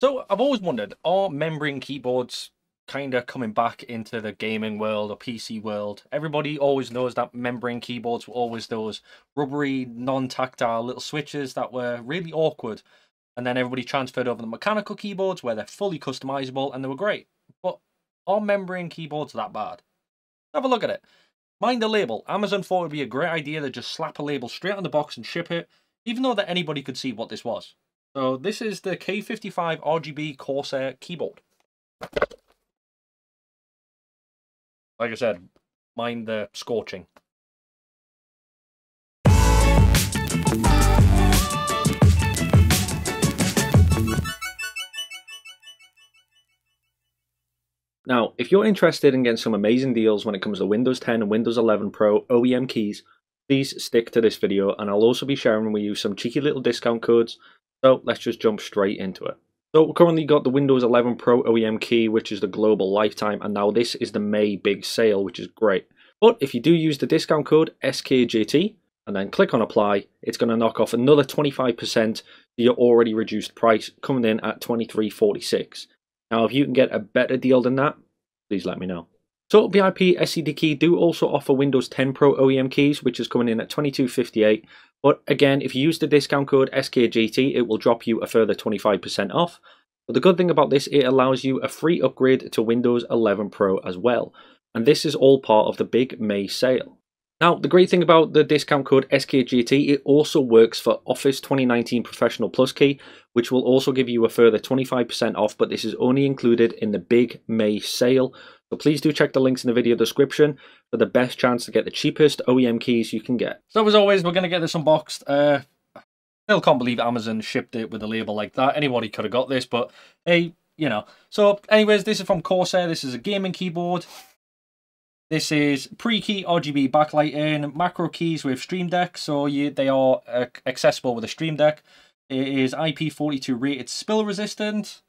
So I've always wondered, are membrane keyboards kind of coming back into the gaming world or PC world? Everybody always knows that membrane keyboards were always those rubbery, non-tactile little switches that were really awkward. And then everybody transferred over the mechanical keyboards where they're fully customizable and they were great. But are membrane keyboards that bad? Have a look at it. Mind the label. Amazon thought it would be a great idea to just slap a label straight on the box and ship it, even though that anybody could see what this was. So this is the K55 RGB Corsair keyboard. Like I said, mind the scorching. Now, if you're interested in getting some amazing deals when it comes to Windows 10 and Windows 11 Pro OEM keys, please stick to this video and I'll also be sharing with you some cheeky little discount codes so let's just jump straight into it. So we've currently got the Windows 11 Pro OEM key, which is the global lifetime, and now this is the May big sale, which is great. But if you do use the discount code SKJT and then click on apply, it's going to knock off another 25% to your already reduced price, coming in at 23.46. Now, if you can get a better deal than that, please let me know. So VIP SCD key do also offer Windows 10 Pro OEM keys, which is coming in at 22.58 but again, if you use the discount code SKJT, it will drop you a further 25% off. But the good thing about this, it allows you a free upgrade to Windows 11 Pro as well. And this is all part of the big May sale. Now, the great thing about the discount code SKJT, it also works for Office 2019 Professional Plus key, which will also give you a further 25% off, but this is only included in the big May sale. So please do check the links in the video description for the best chance to get the cheapest OEM keys you can get. So as always, we're going to get this unboxed. Uh, still can't believe Amazon shipped it with a label like that. Anybody could have got this, but hey, you know. So anyways, this is from Corsair. This is a gaming keyboard. This is per-key RGB backlighting, macro keys with Stream Deck, so you, they are uh, accessible with a Stream Deck. It is IP42 rated spill resistant,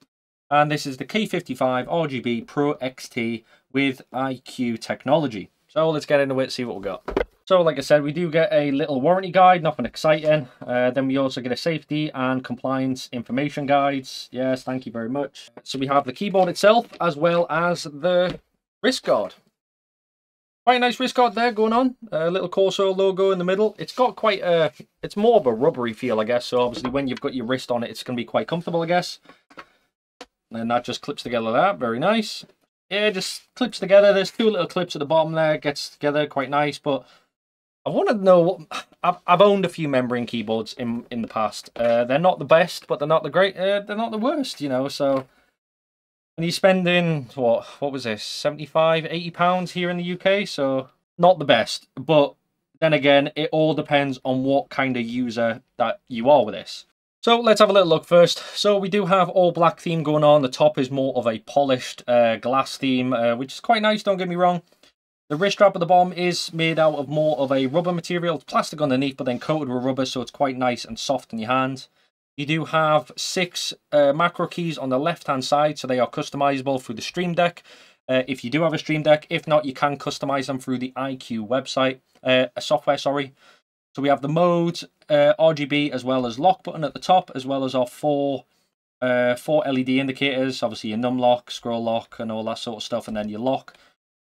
and this is the K55 RGB Pro XT with iCUE technology. So let's get into it, see what we've got. So like I said, we do get a little warranty guide, nothing exciting. Uh, then we also get a safety and compliance information guides. Yes, thank you very much. So we have the keyboard itself as well as the wrist guard. Quite a nice wrist guard there going on. A little Corsair logo in the middle. It's got quite a, it's more of a rubbery feel, I guess. So obviously when you've got your wrist on it, it's going to be quite comfortable, I guess. And that just clips together that, very nice. Yeah, just clips together. There's two little clips at the bottom there, gets together quite nice. But I want to know, what, I've, I've owned a few membrane keyboards in, in the past. Uh, they're not the best, but they're not the great, uh, they're not the worst, you know, so... And he's spending, what, what was this, 75, 80 pounds here in the UK, so not the best. But then again, it all depends on what kind of user that you are with this. So let's have a little look first. So we do have all black theme going on. The top is more of a polished uh, glass theme, uh, which is quite nice, don't get me wrong. The wrist strap at the bottom is made out of more of a rubber material. It's plastic underneath, but then coated with rubber, so it's quite nice and soft in your hand. You do have six uh, macro keys on the left-hand side, so they are customizable through the Stream Deck. Uh, if you do have a Stream Deck, if not, you can customize them through the iCUE website, uh, software, sorry. So we have the modes, uh, RGB, as well as lock button at the top, as well as our four uh, four LED indicators, obviously your num lock, scroll lock, and all that sort of stuff, and then your lock.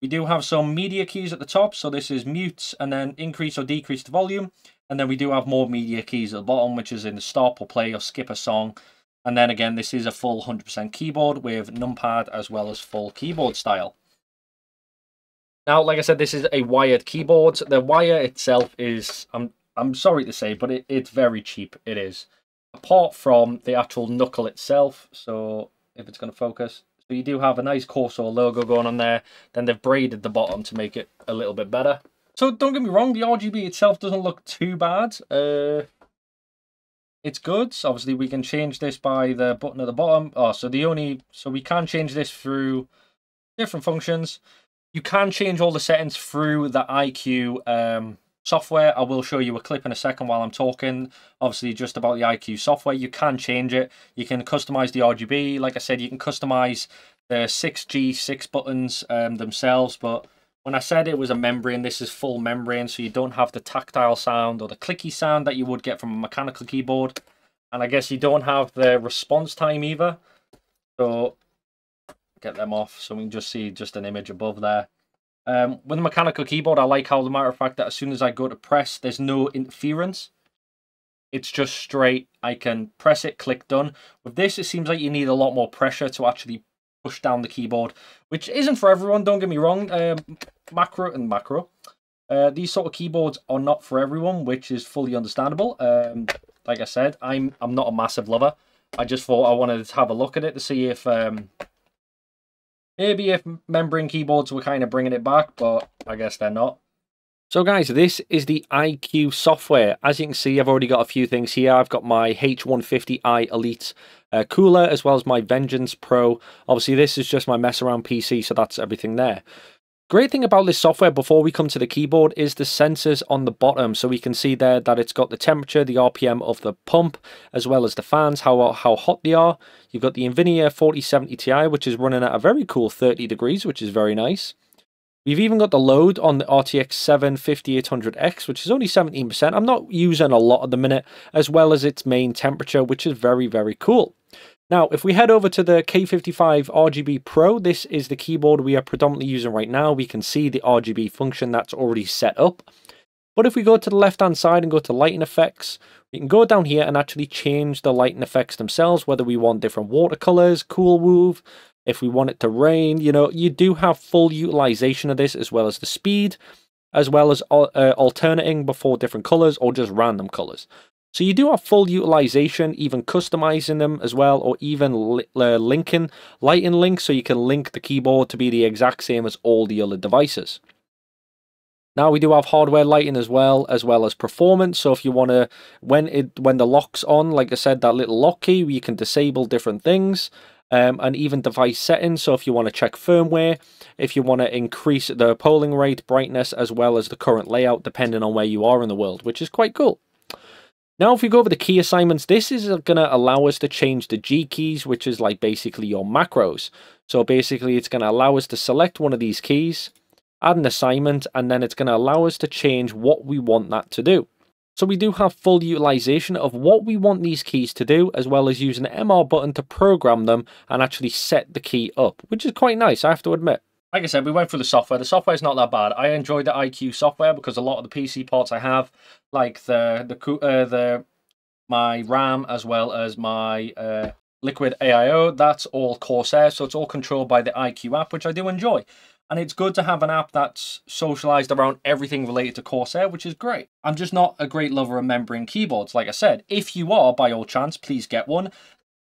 We do have some media keys at the top, so this is mute, and then increase or decrease the volume. And then we do have more media keys at the bottom, which is in the stop or play or skip a song. And then again, this is a full 100% keyboard with numpad as well as full keyboard style. Now, like I said, this is a wired keyboard. The wire itself is, I'm, I'm sorry to say, but it, it's very cheap. It is. Apart from the actual knuckle itself, so if it's going to focus. So you do have a nice Corsair logo going on there. Then they've braided the bottom to make it a little bit better. So don't get me wrong, the RGB itself doesn't look too bad. Uh, it's good. So obviously, we can change this by the button at the bottom. Oh, so the only so we can change this through different functions. You can change all the settings through the iCUE... um, software. I will show you a clip in a second while I'm talking. Obviously, just about the iCUE software. You can change it. You can customize the RGB. Like I said, you can customize the 6G6 buttons um, themselves, but when I said it was a membrane, this is full membrane, so you don't have the tactile sound or the clicky sound that you would get from a mechanical keyboard. And I guess you don't have the response time either. So get them off so we can just see just an image above there. Um, with a mechanical keyboard, I like how the matter of fact that as soon as I go to press, there's no interference. It's just straight. I can press it, click done. With this, it seems like you need a lot more pressure to actually push down the keyboard, which isn't for everyone, don't get me wrong. Um, macro and macro. Uh, these sort of keyboards are not for everyone, which is fully understandable. Um, like I said, I'm I'm not a massive lover. I just thought I wanted to have a look at it to see if um, maybe if membrane keyboards were kind of bringing it back, but I guess they're not. So guys, this is the iCUE software. As you can see, I've already got a few things here. I've got my H150i Elite uh, cooler, as well as my Vengeance Pro. Obviously, this is just my mess around PC, so that's everything there. Great thing about this software before we come to the keyboard is the sensors on the bottom. So we can see there that it's got the temperature, the RPM of the pump, as well as the fans, how, how hot they are. You've got the Nvidia 4070 Ti, which is running at a very cool 30 degrees, which is very nice. We've even got the load on the RTX 7 5800X, which is only 17%. I'm not using a lot at the minute, as well as its main temperature, which is very, very cool. Now, if we head over to the K55 RGB Pro, this is the keyboard we are predominantly using right now. We can see the RGB function that's already set up. But if we go to the left-hand side and go to lighting effects, we can go down here and actually change the lighting effects themselves, whether we want different watercolors, cool move, if we want it to rain, you know, you do have full utilization of this as well as the speed, as well as uh, alternating before different colors or just random colors. So you do have full utilization, even customizing them as well, or even li uh, linking, lighting links, so you can link the keyboard to be the exact same as all the other devices. Now we do have hardware lighting as well, as well as performance. So if you want to, when it when the lock's on, like I said, that little lock key, you can disable different things um, and even device settings. So if you want to check firmware, if you want to increase the polling rate, brightness, as well as the current layout, depending on where you are in the world, which is quite cool. Now, if we go over the key assignments, this is going to allow us to change the G keys, which is like basically your macros. So basically, it's going to allow us to select one of these keys, add an assignment, and then it's going to allow us to change what we want that to do. So we do have full utilization of what we want these keys to do, as well as using an MR button to program them and actually set the key up, which is quite nice, I have to admit. Like I said, we went through the software. The software is not that bad. I enjoy the iCUE software because a lot of the PC ports I have, like the the uh, the my RAM as well as my uh, Liquid AIO, that's all Corsair, so it's all controlled by the iCUE app, which I do enjoy. And it's good to have an app that's socialized around everything related to Corsair, which is great. I'm just not a great lover of membrane keyboards, like I said. If you are, by all chance, please get one.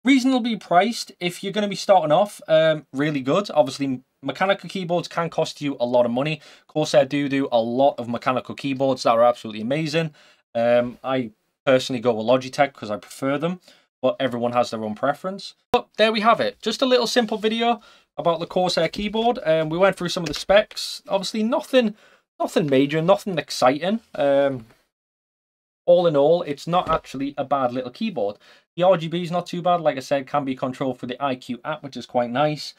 Reasonably priced if you're going to be starting off, um, really good. Obviously, mechanical keyboards can cost you a lot of money. Corsair do do a lot of mechanical keyboards that are absolutely amazing. Um, I personally go with Logitech because I prefer them, but everyone has their own preference. But there we have it. Just a little simple video about the Corsair keyboard. Um, we went through some of the specs. Obviously, nothing, nothing major, nothing exciting. Um, all in all, it's not actually a bad little keyboard. The RGB is not too bad. Like I said, can be controlled through the iCUE app, which is quite nice.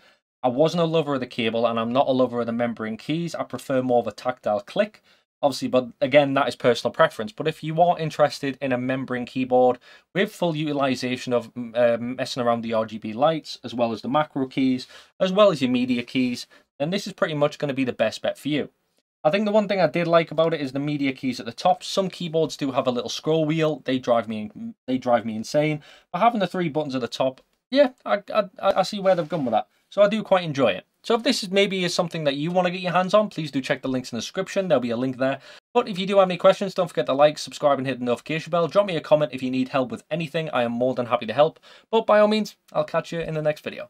I wasn't a lover of the cable, and I'm not a lover of the membrane keys. I prefer more of a tactile click obviously but again that is personal preference but if you are interested in a membrane keyboard with full utilization of uh, messing around the rgb lights as well as the macro keys as well as your media keys then this is pretty much going to be the best bet for you I think the one thing I did like about it is the media keys at the top. Some keyboards do have a little scroll wheel. They drive me they drive me insane. But having the three buttons at the top, yeah, I, I, I see where they've gone with that. So I do quite enjoy it. So if this is maybe is something that you want to get your hands on, please do check the links in the description. There'll be a link there. But if you do have any questions, don't forget to like, subscribe, and hit the notification bell. Drop me a comment if you need help with anything. I am more than happy to help. But by all means, I'll catch you in the next video.